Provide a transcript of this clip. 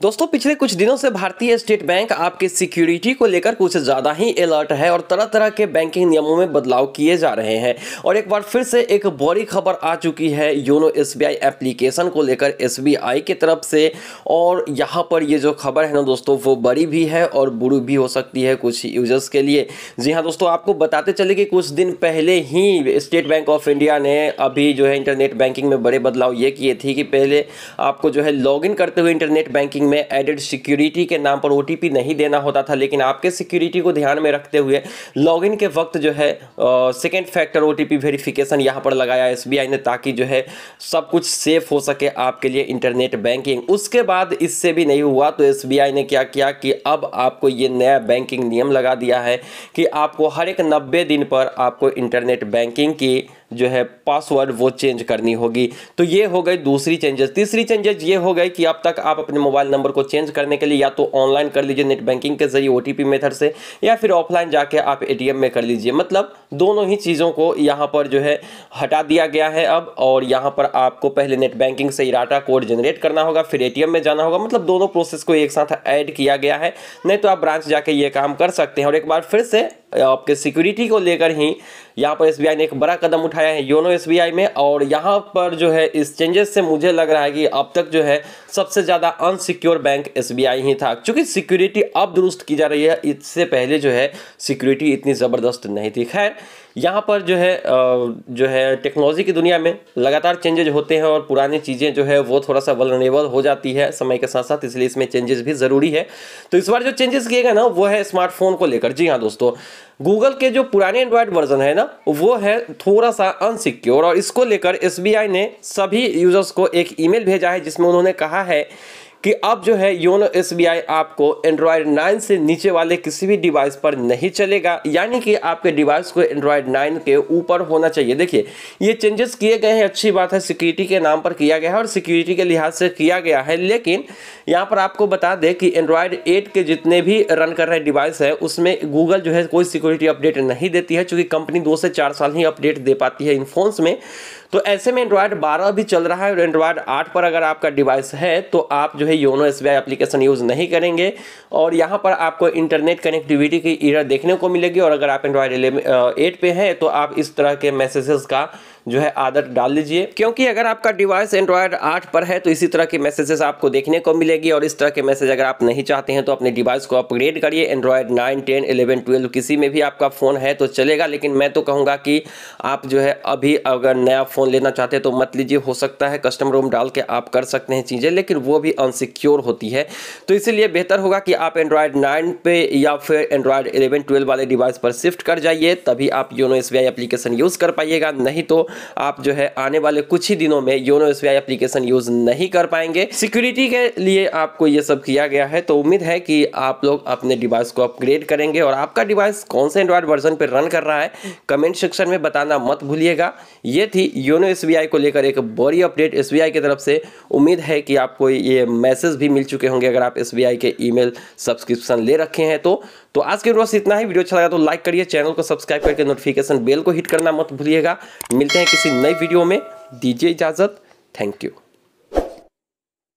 दोस्तों, पिछले कुछ दिनों से भारतीय स्टेट बैंक आपके सिक्योरिटी को लेकर कुछ ज़्यादा ही अलर्ट है और तरह तरह के बैंकिंग नियमों में बदलाव किए जा रहे हैं। और एक बार फिर से एक बड़ी खबर आ चुकी है योनो एस एप्लीकेशन को लेकर एसबीआई की तरफ़ से। और यहाँ पर ये जो खबर है ना दोस्तों, वो बड़ी भी है और बुरी भी हो सकती है कुछ यूज़र्स के लिए। जी हाँ दोस्तों, आपको बताते चले कि कुछ दिन पहले ही स्टेट बैंक ऑफ़ इंडिया ने अभी जो है इंटरनेट बैंकिंग में बड़े बदलाव ये किए थे कि पहले आपको जो है लॉगिन करते हुए इंटरनेट बैंकिंग में एडेड सिक्योरिटी के नाम पर ओटीपी नहीं देना होता था, लेकिन आपके सिक्योरिटी को ध्यान में रखते हुए लॉगिन के वक्त जो है सेकेंड फैक्टर ओटीपी वेरिफिकेशन यहाँ पर लगाया एसबीआई ने ताकि जो है सब कुछ सेफ़ हो सके आपके लिए इंटरनेट बैंकिंग उसके बाद इससे भी नहीं हुआ तो एसबीआई ने क्या किया कि अब आपको ये नया बैंकिंग नियम लगा दिया है कि आपको हर एक नब्बे दिन पर आपको इंटरनेट बैंकिंग की जो है पासवर्ड वो चेंज करनी होगी। तो ये हो गई दूसरी चेंजेस तीसरी चेंजेस ये हो गई कि अब तक आप अपने मोबाइल नंबर को चेंज करने के लिए या तो ऑनलाइन कर लीजिए नेट बैंकिंग के ज़रिए ओटीपी मेथड से, या फिर ऑफलाइन जाके आप एटीएम में कर लीजिए। मतलब दोनों ही चीज़ों को यहाँ पर जो है हटा दिया गया है अब, और यहाँ पर आपको पहले नेट बैंकिंग से इराटा कोड जनरेट करना होगा, फिर एटीएम में जाना होगा। मतलब दोनों प्रोसेस को एक साथ ऐड किया गया है। नहीं तो आप ब्रांच जाके ये काम कर सकते हैं। और एक बार फिर से आपके सिक्योरिटी को लेकर ही यहाँ पर एसबीआई ने एक बड़ा कदम उठाया है योनो एस में और यहाँ पर जो है इस चेंजेस से मुझे लग रहा है कि अब तक जो है सबसे ज़्यादा अनसिक्योर बैंक एसबीआई ही था। क्योंकि सिक्योरिटी अब दुरुस्त की जा रही है, इससे पहले जो है सिक्योरिटी इतनी ज़बरदस्त नहीं थी। खैर, यहाँ पर जो है जो है टेक्नोलॉजी की दुनिया में लगातार चेंजेज होते हैं और पुरानी चीज़ें जो है वो थोड़ा सा वलनेबल हो जाती है समय के साथ साथ इसलिए इसमें चेंजेस भी ज़रूरी है। तो इस बार जो चेंजेस किए गए ना, वो है स्मार्टफ़ोन को लेकर। जी हाँ दोस्तों गूगल के जो पुराने एंड्रॉयड वर्जन है ना, वो है थोड़ा सा अनसिक्योर और इसको लेकर एसबीआई ने सभी यूज़र्स को एक ईमेल भेजा है जिसमें उन्होंने कहा है कि अब जो है योनो एसबीआई आपको एंड्रॉयड 9 से नीचे वाले किसी भी डिवाइस पर नहीं चलेगा। यानी कि आपके डिवाइस को एंड्रॉयड 9 के ऊपर होना चाहिए। देखिए, ये चेंजेस किए गए हैं, अच्छी बात है सिक्योरिटी के नाम पर किया गया है और सिक्योरिटी के लिहाज से किया गया है। लेकिन यहाँ पर आपको बता दें कि एंड्रॉयड एट के जितने भी रन कर रहे डिवाइस है, उसमें गूगल जो है कोई सिक्योरिटी अपडेट नहीं देती है, चूँकि कंपनी दो से चार साल ही अपडेट दे पाती है इन फोन्स में। तो ऐसे में एंड्रॉयड 12 भी चल रहा है और एंड्रॉयड आठ पर अगर आपका डिवाइस है तो आप जो है, योनो एस एप्लीकेशन यूज़ नहीं करेंगे। और यहाँ पर आपको इंटरनेट कनेक्टिविटी की इरर देखने को मिलेगी। और अगर आप एंड्रॉयड एट पे हैं तो आप इस तरह के मैसेजेस का जो है आदत डाल लीजिए क्योंकि अगर आपका डिवाइस एंड्रॉयड आठ पर है तो इसी तरह के मैसेजेस आपको देखने को मिलेगी। और इस तरह के मैसेज अगर आप नहीं चाहते हैं तो अपने डिवाइस को अपग्रेड करिए। Android nine ten eleven twelve किसी में भी आपका फ़ोन है तो चलेगा। लेकिन मैं तो कहूँगा कि आप जो है अभी अगर नया फ़ोन लेना चाहते हैं तो मत लीजिए। हो सकता है कस्टम रोम डाल के आप कर सकते हैं चीज़ें, लेकिन वो भी अनसिक्योर होती है। तो इसीलिए बेहतर होगा कि आप एंड्रॉयड नाइन पे या फिर एंड्रॉयड इलेवन ट्वेल्व वाले डिवाइस पर शिफ्ट कर जाइए, तभी आप योनो एस एप्लीकेशन यूज़ कर पाइएगा। नहीं तो आप जो है आने वाले कुछ ही दिनों में योनो एस एप्लीकेशन यूज़ नहीं कर पाएँगे। सिक्योरिटी के लिए आपको ये सब किया गया है तो उम्मीद है कि आप लोग अपने डिवाइस को अपग्रेड करेंगे। और आपका डिवाइस कौन से एंड्रॉयड वर्जन पर रन कर रहा है कमेंट सेक्शन में बताना मत भूलिएगा। ये थी योनो एस को लेकर एक बड़ी अपडेट एस की तरफ़ से। उम्मीद है कि आपको ये मैसेज भी मिल चुके होंगे, अगर आप एस के ईमेल सब्सक्रिप्शन ले रखे हैं तो। तो आज के वीडियो इतना ही। वीडियो अच्छा लगा तो लाइक करिए, चैनल को सब्सक्राइब करके नोटिफिकेशन बेल को हिट करना मत भूलिएगा। मिलते हैं किसी नई वीडियो में। दीजिए इजाज़त। Thank you